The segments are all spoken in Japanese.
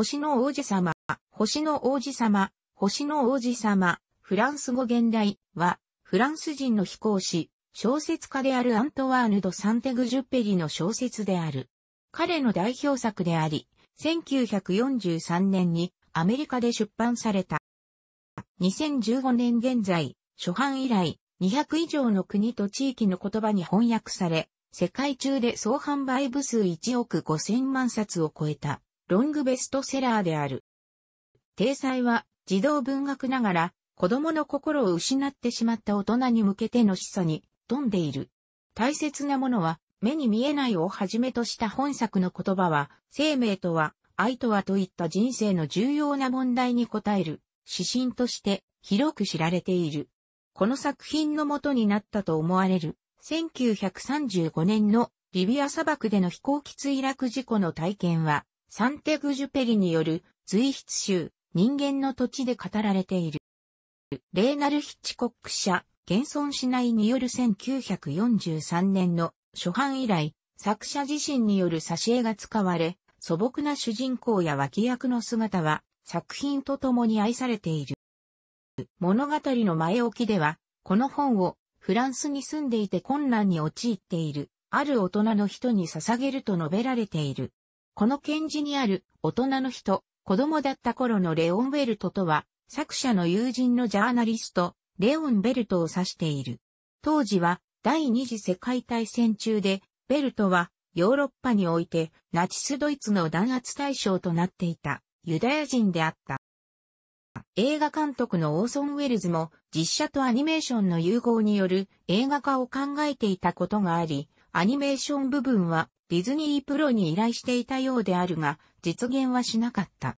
星の王子様、星の王子様、星の王子様、フランス語現代は、フランス人の飛行士、小説家であるアントワーヌ・ド・サンテグジュペリの小説である。彼の代表作であり、1943年にアメリカで出版された。2015年現在、初版以来、200以上の国と地域の言葉に翻訳され、世界中で総販売部数1億5000万冊を超えた、ロングベストセラーである。体裁は、児童文学ながら、子供の心を失ってしまった大人に向けての示唆に富んでいる。大切なものは、目に見えないをはじめとした本作の言葉は、生命とは、愛とはといった人生の重要な問題に応える指針として広く知られている。この作品の元になったと思われる1935年のリビア砂漠での飛行機墜落事故の体験はサンテグジュペリによる随筆集人間の土地で語られている。レーナル・ヒッチコック社、現存しないによる1943年の初版以来、作者自身による挿絵が使われ、素朴な主人公や脇役の姿は作品と共に愛されている。物語の前置きでは、この本をフランスに住んでいて困難に陥っている、ある大人の人に捧げると述べられている。この検事にある大人の人、子供だった頃のレオン・ベルトとは、作者の友人のジャーナリスト、レオン・ベルトを指している。当時は第二次世界大戦中で、ベルトはヨーロッパにおいてナチスドイツの弾圧対象となっていたユダヤ人であった。映画監督のオーソン・ウェルズも実写とアニメーションの融合による映画化を考えていたことがあり、アニメーション部分はディズニープロに依頼していたようであるが、実現はしなかった。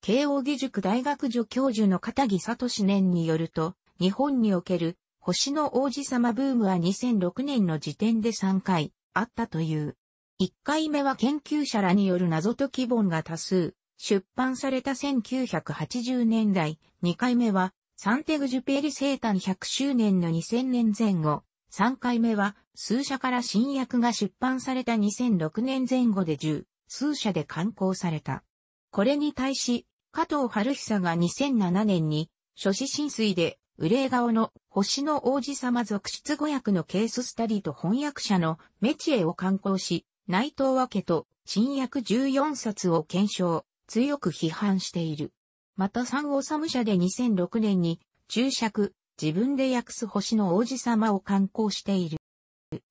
慶応義塾大学助教授の片木聡年によると、日本における星の王子様ブームは2006年の時点で3回あったという。1回目は研究者らによる謎解き本が多数、出版された1980年代、2回目は、サンテグジュペリ生誕100周年の2000年前後、3回目は、数社から新訳が出版された2006年前後で10、数社で刊行された。これに対し、加藤春久が2007年に、書子浸水で、憂霊顔の星の王子様続出語訳のケーススタディと翻訳者のメチエを刊行し、内藤和家と新訳14冊を検証、強く批判している。またサンオサム社で2006年に注釈、自分で訳す星の王子様を刊行している。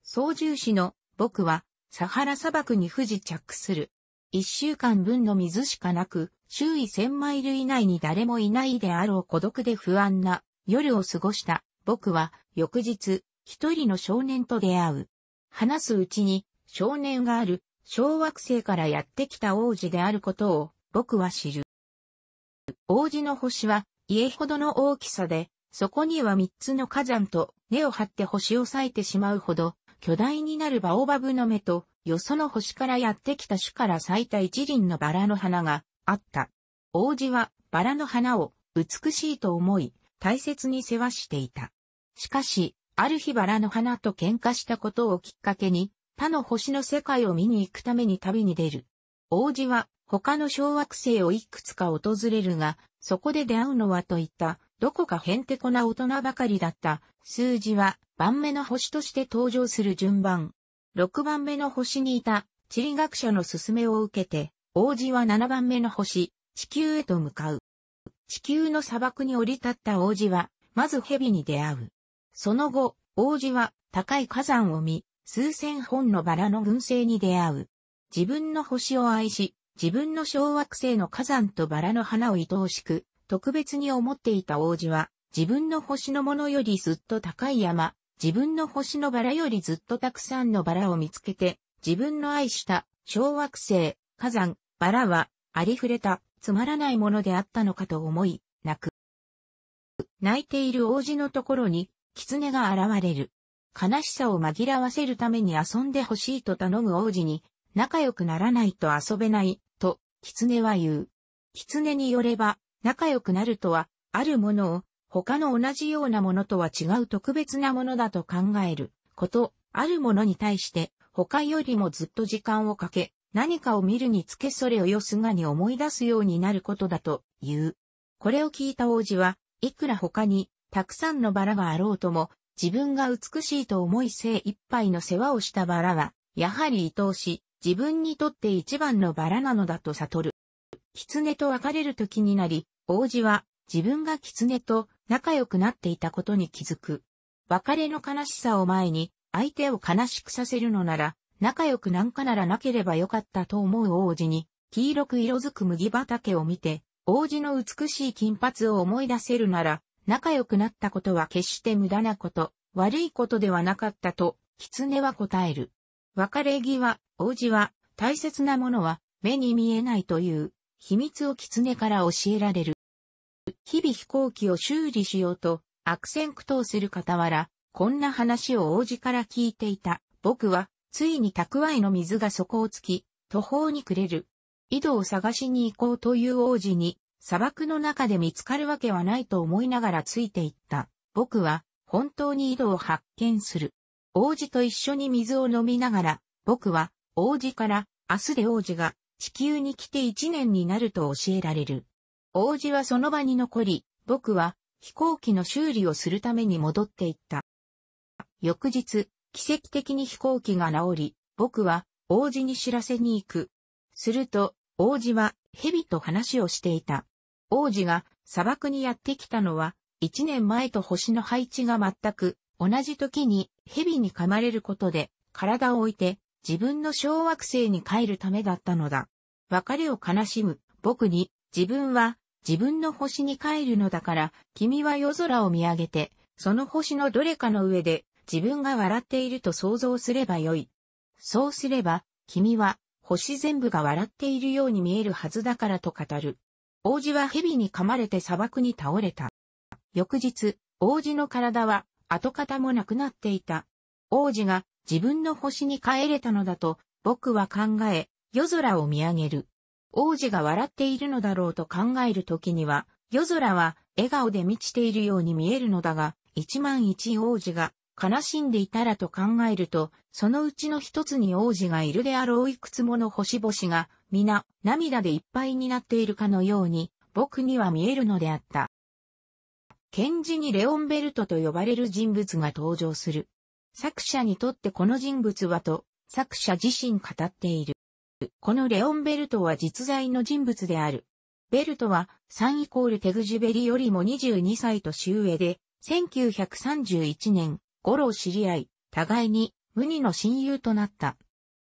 操縦士の僕はサハラ砂漠に不時着する。一週間分の水しかなく、周囲千マイル以内に誰もいないであろう孤独で不安な夜を過ごした僕は翌日一人の少年と出会う。話すうちに少年がある小惑星からやってきた王子であることを僕は知る。王子の星は家ほどの大きさで、そこには三つの火山と根を張って星を裂いてしまうほど、巨大になるバオバブの目と、よその星からやってきた種から咲いた一輪のバラの花があった。王子はバラの花を美しいと思い、大切に世話していた。しかし、ある日バラの花と喧嘩したことをきっかけに、他の星の世界を見に行くために旅に出る。王子は他の小惑星をいくつか訪れるが、そこで出会うのはといった、どこかへんてこな大人ばかりだった。数字は番目の星として登場する順番。6番目の星にいた地理学者の勧めを受けて、王子は7番目の星、地球へと向かう。地球の砂漠に降り立った王子は、まず蛇に出会う。その後、王子は高い火山を見、数千本のバラの群生に出会う。自分の星を愛し、自分の小惑星の火山とバラの花を愛おしく、特別に思っていた王子は、自分の星のものよりずっと高い山、自分の星のバラよりずっとたくさんのバラを見つけて、自分の愛した小惑星、火山、バラは、ありふれた、つまらないものであったのかと思い、泣く。泣いている王子のところに、狐が現れる。悲しさを紛らわせるために遊んでほしいと頼む王子に、仲良くならないと遊べない、と狐は言う。狐によれば、仲良くなるとは、あるものを、他の同じようなものとは違う特別なものだと考えること、あるものに対して、他よりもずっと時間をかけ、何かを見るにつけそれをよすがに思い出すようになることだと言う。これを聞いた王子は、いくら他にたくさんのバラがあろうとも、自分が美しいと思い精一杯の世話をしたバラは、やはり愛おし、自分にとって一番のバラなのだと悟る。狐と別れる時になり、王子は自分が狐と仲良くなっていたことに気づく。別れの悲しさを前に、相手を悲しくさせるのなら、仲良くなんかならなければよかったと思う王子に、黄色く色づく麦畑を見て、王子の美しい金髪を思い出せるなら、仲良くなったことは決して無駄なこと、悪いことではなかったと、狐は答える。別れ際、王子は、大切なものは、目に見えないという、秘密を狐から教えられる。日々飛行機を修理しようと、悪戦苦闘する傍ら、こんな話を王子から聞いていた。僕は、ついに蓄えの水が底をつき、途方に暮れる。井戸を探しに行こうという王子に、砂漠の中で見つかるわけはないと思いながらついていった。僕は、本当に井戸を発見する。王子と一緒に水を飲みながら、僕は、王子から、明日で王子が地球に来て一年になると教えられる。王子はその場に残り、僕は飛行機の修理をするために戻っていった。翌日、奇跡的に飛行機が治り、僕は王子に知らせに行く。すると、王子は蛇と話をしていた。王子が砂漠にやってきたのは、一年前と星の配置が全く同じ時に蛇に噛まれることで体を置いて自分の小惑星に帰るためだったのだ。別れを悲しむ僕に自分は自分の星に帰るのだから君は夜空を見上げてその星のどれかの上で自分が笑っていると想像すればよい。そうすれば君は星全部が笑っているように見えるはずだからと語る。王子は蛇に噛まれて砂漠に倒れた。翌日、王子の体は跡形もなくなっていた。王子が自分の星に帰れたのだと僕は考え、夜空を見上げる。王子が笑っているのだろうと考えるときには、夜空は笑顔で満ちているように見えるのだが、一万一王子が悲しんでいたらと考えると、そのうちの一つに王子がいるであろういくつもの星々が、皆、涙でいっぱいになっているかのように、僕には見えるのであった。検事にレオンベルトと呼ばれる人物が登場する。作者にとってこの人物はと、作者自身語っている。このレオンベルトは実在の人物である。ベルトは3イコールテグジュベリよりも22歳年上で、1931年、頃を知り合い、互いに無二の親友となった。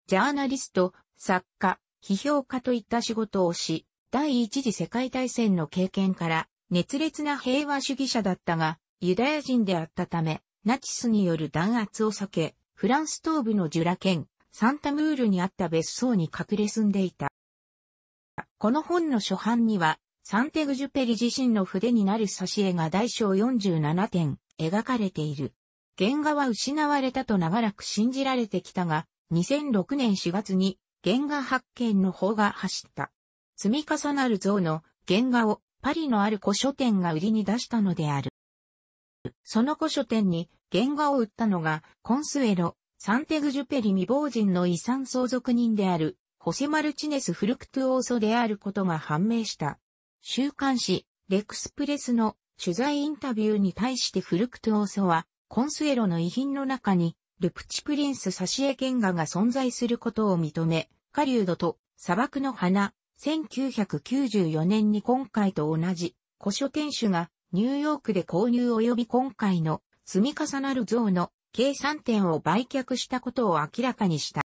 ジャーナリスト、作家、批評家といった仕事をし、第一次世界大戦の経験から熱烈な平和主義者だったが、ユダヤ人であったため、ナチスによる弾圧を避け、フランス東部のジュラ県、サンタムールにあった別荘に隠れ住んでいた。この本の初版には、サンテグジュペリ自身の筆になる挿絵が大小47点描かれている。原画は失われたと長らく信じられてきたが、2006年4月に原画発見の方が走った。積み重なる像の原画をパリのある古書店が売りに出したのである。その古書店に原画を売ったのがコンスエロ、サンテグジュペリ未亡人の遺産相続人であるホセマルチネス・フルクトゥオーソであることが判明した。週刊誌、レクスプレスの取材インタビューに対してフルクトゥオーソはコンスエロの遺品の中に、ルプチプリンス挿絵原画が存在することを認め、狩人と砂漠の花、1994年に今回と同じ、古書店主がニューヨークで購入及び今回の積み重なる像の計3点を売却したことを明らかにした。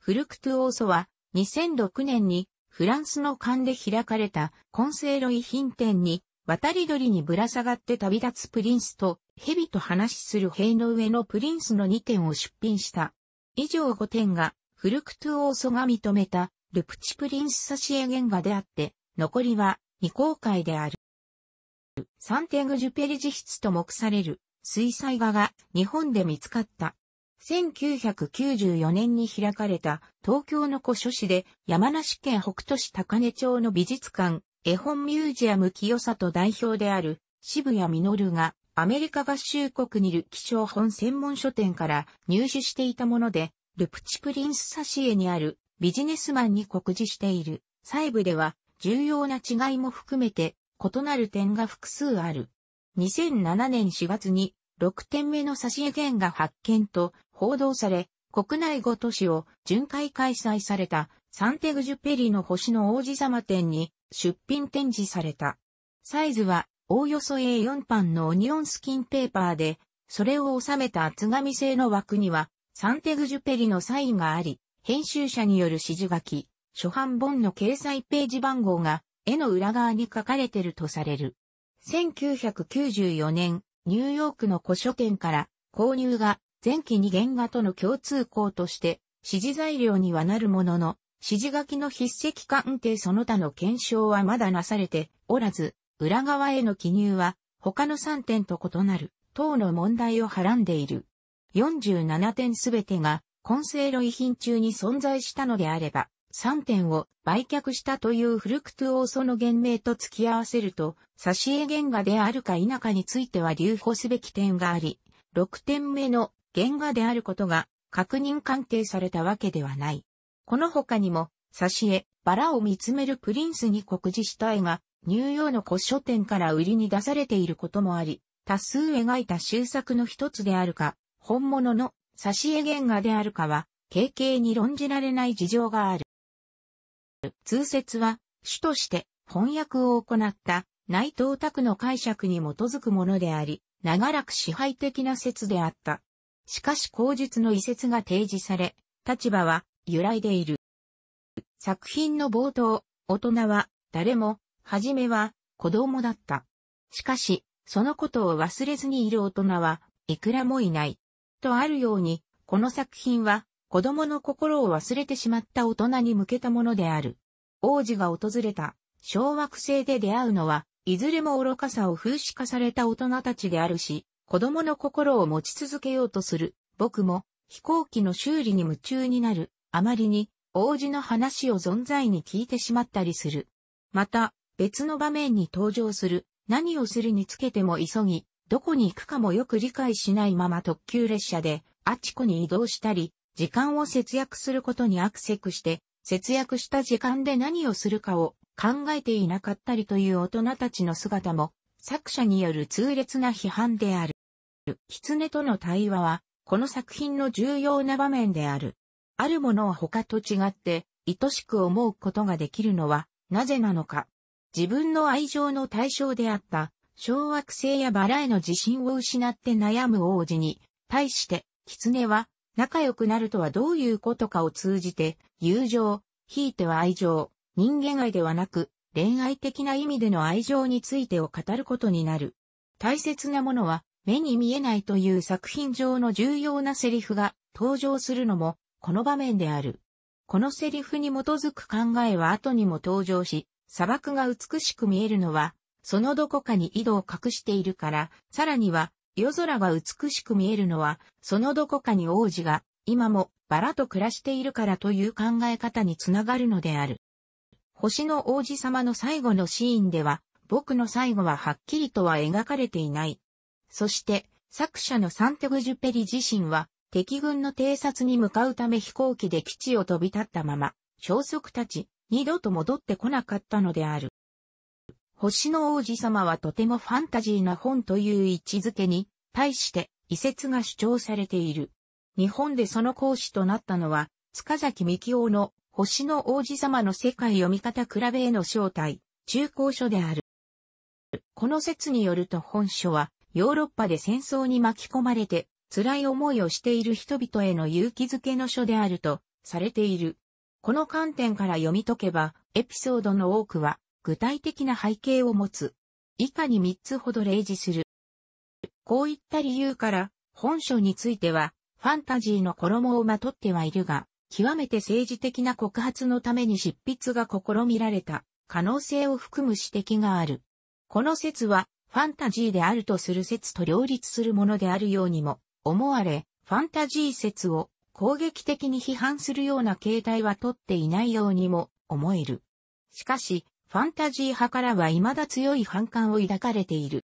フルクトゥオーソは2006年にフランスの館で開かれたコンセーロ遺品店に渡り鳥にぶら下がって旅立つプリンスと蛇と話しする塀の上のプリンスの2点を出品した。以上5点がフルクトゥオーソが認めたルプチプリンス挿絵原画であって、残りは未公開である。サンテグジュペリ自筆と目される。水彩画が日本で見つかった。1994年に開かれた。東京の古書市で山梨県北杜市高根町の美術館。絵本ミュージアム清里代表である。渋谷実が。アメリカ合衆国にいる気象本専門書店から入手していたもので、ルプチプリンス挿絵にある。ビジネスマンに告示している。細部では重要な違いも含めて。異なる点が複数ある。2007年4月に6点目の挿絵源が発見と報道され、国内5都市を巡回開催されたサンテグジュペリの星の王子様展に出品展示された。サイズはおおよそ A4 パンのオニオンスキンペーパーで、それを収めた厚紙製の枠にはサンテグジュペリのサインがあり、編集者による指示書き、初版本の掲載ページ番号が絵の裏側に書かれてるとされる。1994年、ニューヨークの古書店から購入が前期に原画との共通項として指示材料にはなるものの、指示書きの筆跡鑑定その他の検証はまだなされておらず、裏側への記入は他の3点と異なる等の問題をはらんでいる。47点すべてが混成類品中に存在したのであれば、3点を売却したというフルクトゥオーソの原名と付き合わせると、挿絵原画であるか否かについては留保すべき点があり、6点目の原画であることが確認鑑定されたわけではない。この他にも、挿絵、バラを見つめるプリンスに告示した絵が、ニューヨーの古書店から売りに出されていることもあり、多数描いた終作の一つであるか、本物の挿絵原画であるかは、軽々に論じられない事情がある。通説は、主として翻訳を行った内藤拓の解釈に基づくものであり、長らく支配的な説であった。しかし口述の遺説が提示され、立場は揺らいでいる。作品の冒頭、大人は誰も、はじめは子供だった。しかし、そのことを忘れずにいる大人はいくらもいない。とあるように、この作品は子供の心を忘れてしまった大人に向けたものである。王子が訪れた小惑星で出会うのは、いずれも愚かさを風刺化された大人たちであるし、子供の心を持ち続けようとする。僕も飛行機の修理に夢中になる。あまりに王子の話を存在に聞いてしまったりする。また、別の場面に登場する。何をするにつけても急ぎ、どこに行くかもよく理解しないまま特急列車で、あちこに移動したり、時間を節約することにアクセクして、節約した時間で何をするかを考えていなかったりという大人たちの姿も、作者による痛烈な批判である。狐との対話は、この作品の重要な場面である。あるものを他と違って、愛しく思うことができるのは、なぜなのか。自分の愛情の対象であった、小惑星やバラへの自信を失って悩む王子に、対して、狐は、仲良くなるとはどういうことかを通じて、友情、ひいては愛情、人間愛ではなく、恋愛的な意味での愛情についてを語ることになる。大切なものは、目に見えないという作品上の重要なセリフが登場するのも、この場面である。このセリフに基づく考えは後にも登場し、砂漠が美しく見えるのは、そのどこかに井戸を隠しているから、さらには夜空が美しく見えるのは、そのどこかに王子が、今もバラと暮らしているからという考え方につながるのである。星の王子様の最後のシーンでは、僕の最後ははっきりとは描かれていない。そして、作者のサンテグジュペリ自身は、敵軍の偵察に向かうため飛行機で基地を飛び立ったまま、消息たち、二度と戻ってこなかったのである。星の王子様はとてもファンタジーな本という位置づけに、対して遺説が主張されている。日本でその講師となったのは、塚崎幹夫の星の王子様の世界読み方比べへの正体、中高書である。この説によると本書は、ヨーロッパで戦争に巻き込まれて、辛い思いをしている人々への勇気づけの書であるとされている。この観点から読み解けば、エピソードの多くは、具体的な背景を持つ。以下に3つほど例示する。こういった理由から、本書については、ファンタジーの衣をまとってはいるが、極めて政治的な告発のために執筆が試みられた可能性を含む指摘がある。この説は、ファンタジーであるとする説と両立するものであるようにも思われ、ファンタジー説を攻撃的に批判するような形態はとっていないようにも思える。しかし、ファンタジー派からは未だ強い反感を抱かれている。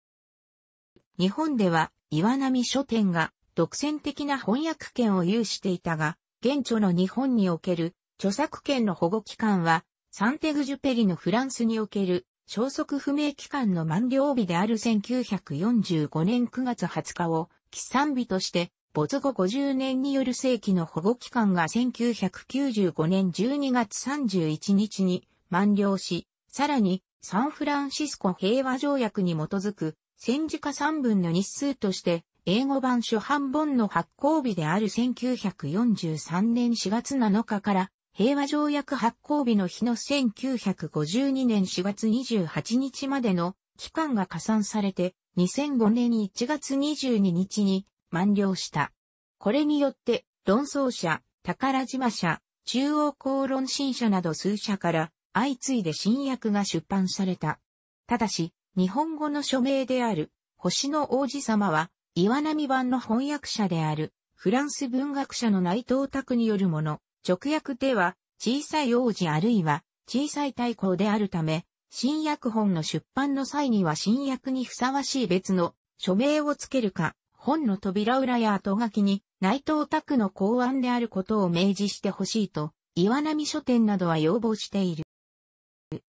日本では岩波書店が独占的な翻訳権を有していたが、現著の日本における著作権の保護期間は、サンテグジュペリのフランスにおける消息不明期間の満了日である1945年9月20日を、起算日として、没後50年による正規の保護期間が1995年12月31日に満了し、さらにサンフランシスコ平和条約に基づく戦時下3分の日数として英語版初版本の発行日である1943年4月7日から平和条約発行日の日の1952年4月28日までの期間が加算されて2005年1月22日に満了した。これによって論争者、宝島社、中央公論新社など数社から相次いで新訳が出版された。ただし、日本語の署名である星の王子様は岩波版の翻訳者であるフランス文学者の内藤拓によるもの、直訳では小さい王子あるいは小さい太鼓であるため、新訳本の出版の際には新訳にふさわしい別の署名をつけるか、本の扉裏や後書きに内藤拓の考案であることを明示してほしいと、岩波書店などは要望している。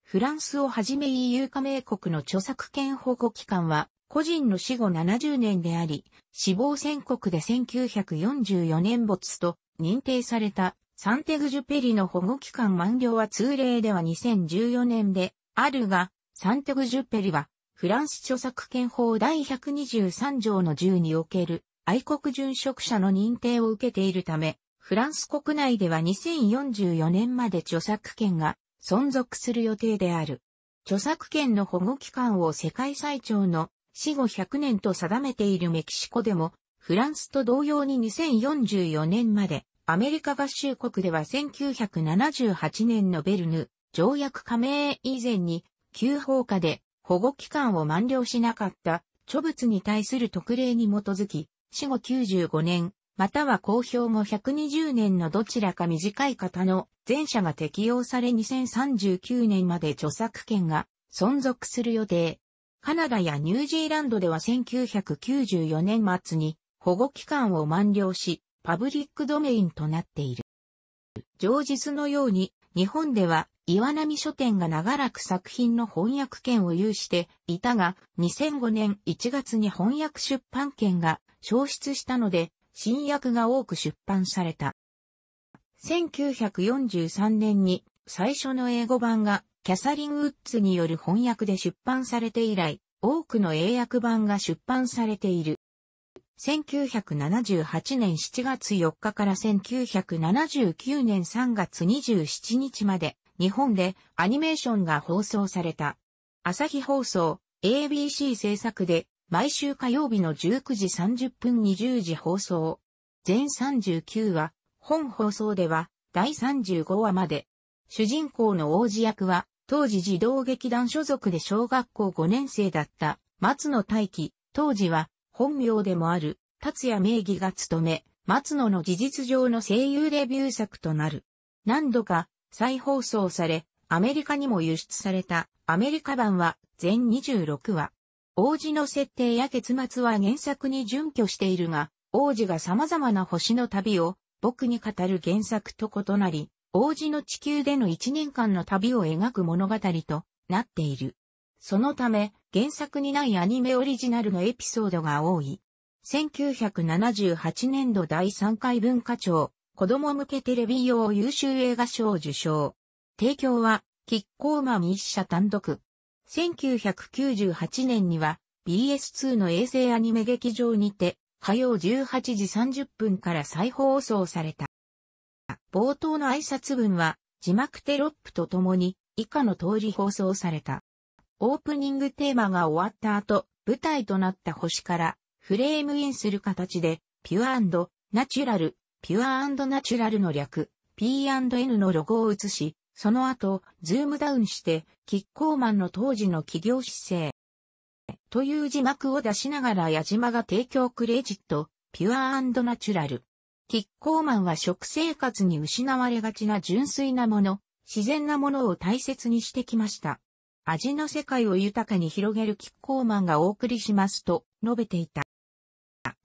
フランスをはじめ EU 加盟国の著作権保護機関は個人の死後70年であり、死亡宣告で1944年没と認定されたサンテグジュペリの保護期間満了は通例では2014年であるが、サンテグジュペリはフランス著作権法第123条の10における愛国殉職者の認定を受けているため、フランス国内では2044年まで著作権が存続する予定である。著作権の保護期間を世界最長の死後100年と定めているメキシコでも、フランスと同様に2044年まで、アメリカ合衆国では1978年のベルヌ条約加盟以前に、旧法下で保護期間を満了しなかった著物に対する特例に基づき、死後95年、または公表後120年のどちらか短い方の前者が適用され2039年まで著作権が存続する予定。カナダやニュージーランドでは1994年末に保護期間を満了し、パブリックドメインとなっている。上日のように、日本では岩波書店が長らく作品の翻訳権を有していたが、2005年1月に翻訳出版権が消失したので、新訳が多く出版された。1943年に最初の英語版がキャサリン・ウッズによる翻訳で出版されて以来、多くの英訳版が出版されている。1978年7月4日から1979年3月27日まで日本でアニメーションが放送された。朝日放送 ABC 制作で毎週火曜日の19時30分20時放送。全39話、本放送では第35話まで。主人公の王子役は当時児童劇団所属で小学校5年生だった松野大輝、当時は本名でもある達也名義が務め、松野の事実上の声優デビュー作となる。何度か再放送され、アメリカにも輸出されたアメリカ版は全26話。王子の設定や結末は原作に準拠しているが、王子が様々な星の旅を僕に語る原作と異なり、王子の地球での1年間の旅を描く物語となっている。そのため、原作にないアニメオリジナルのエピソードが多い。1978年度第3回文化庁、子供向けテレビ用優秀映画賞受賞。提供は、キッコーマン一社単独。1998年には、BS2 の衛星アニメ劇場にて、火曜18時30分から再放送された。冒頭の挨拶文は字幕テロップとともに以下の通り放送された。オープニングテーマが終わった後、舞台となった星からフレームインする形でピュアナチュラル、ピュアナチュラルの略、P&N のロゴを映し、その後、ズームダウンして、キッコーマンの当時の企業姿勢。という字幕を出しながら矢島が提供クレジット、ピュアナチュラル。キッコーマンは食生活に失われがちな純粋なもの、自然なものを大切にしてきました。味の世界を豊かに広げるキッコーマンがお送りしますと述べていた。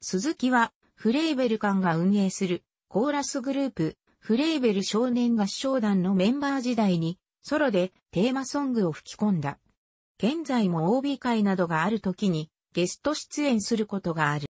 鈴木はフレーベル館が運営するコーラスグループフレーベル少年合唱団のメンバー時代に、ソロでテーマソングを吹き込んだ。現在も OB 会などがある時にゲスト出演することがある。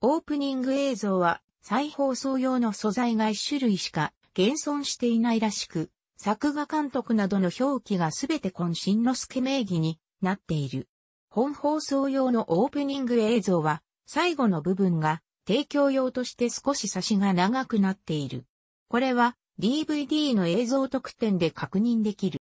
オープニング映像は再放送用の素材が一種類しか現存していないらしく、作画監督などの表記がすべて今新之助名義になっている。本放送用のオープニング映像は最後の部分が提供用として少し差しが長くなっている。これは DVD の映像特典で確認できる。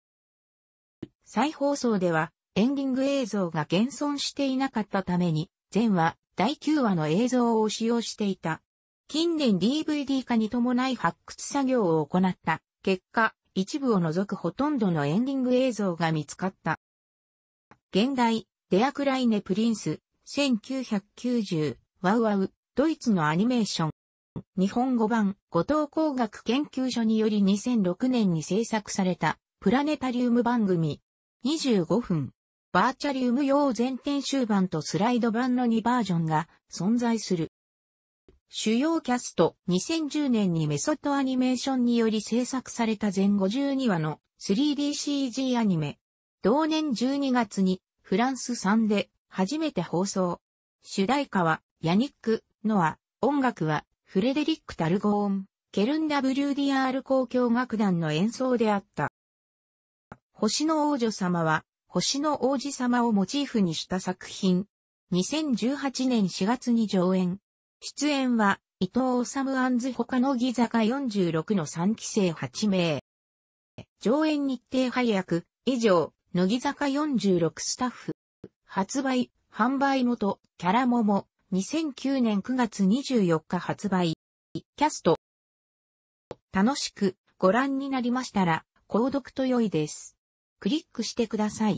再放送ではエンディング映像が現存していなかったために、前話、第9話の映像を使用していた。近年 DVD 化に伴い発掘作業を行った結果、一部を除くほとんどのエンディング映像が見つかった。現代、デアクライネ・プリンス、1990、ワウワウ、ドイツのアニメーション。日本語版、後藤工学研究所により2006年に制作された、プラネタリウム番組。25分。バーチャリウム用全編集版とスライド版の2バージョンが存在する。主要キャスト、2010年にメソッドアニメーションにより制作された全52話の 3DCG アニメ。同年12月にフランス産で初めて放送。主題歌はヤニック・ノア、音楽はフレデリック・タルゴーン、ケルン WDR 交響楽団の演奏であった。星の王女様は、星の王子様をモチーフにした作品。2018年4月に上演。出演は、伊藤治ズ他の木坂46の3期生8名。上演日程早く、以上、乃木坂46スタッフ。発売、販売元、キャラモモ、2009年9月24日発売。キャスト。楽しくご覧になりましたら、購読と良いです。クリックしてください。